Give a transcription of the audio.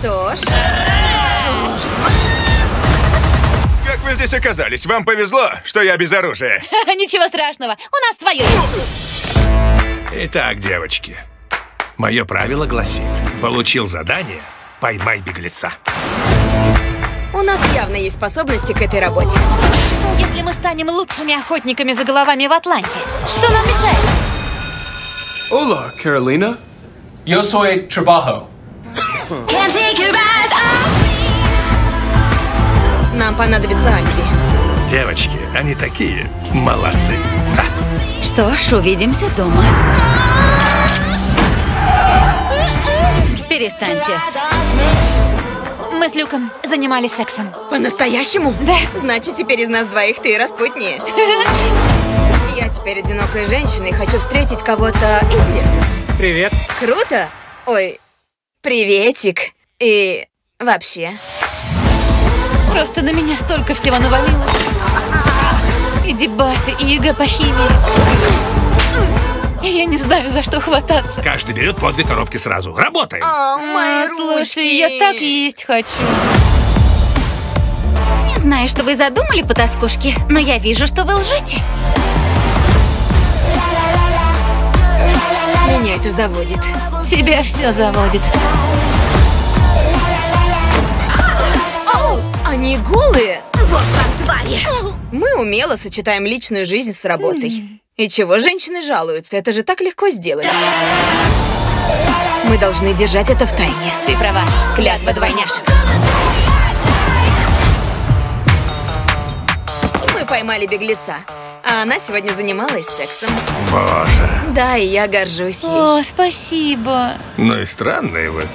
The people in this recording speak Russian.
Что ж, Как вы здесь оказались? Вам повезло, что я без оружия. Ничего страшного, у нас свое есть. Итак, девочки, мое правило гласит, получил задание, поймай беглеца. у нас явно есть способности к этой работе. Что, если мы станем лучшими охотниками за головами в Атланте? Что нам мешает? Hola, Carolina. Yo soy Trabajo. Нам понадобится алиби. Девочки, они такие молодцы. Да. Что ж, увидимся дома. Перестаньте. Мы с Люком занимались сексом. По-настоящему? Да. Значит, теперь из нас двоих ты распутнее. Я теперь одинокая женщина и хочу встретить кого-то интересного. Привет. Круто? Ой, приветик. И вообще. Просто на меня столько всего навалилось. И дебаты, и ЕГЭ по химии. И Я не знаю, за что хвататься. Каждый берет по две коробки сразу. Работаем. О, мои А, слушай, ручки. я так есть хочу. Не знаю, что вы задумали, потаскушки, но я вижу, что вы лжете. Меня это заводит. Тебя все заводит. Оу, они голые. Вот вам твари! Мы умело сочетаем личную жизнь с работой. И чего женщины жалуются? Это же так легко сделать. Мы должны держать это в тайне. Ты права. Клятва двойняшек. Поймали беглеца. А она сегодня занималась сексом. Боже, Да, и я горжусь ей. О, спасибо. ну и странные вы.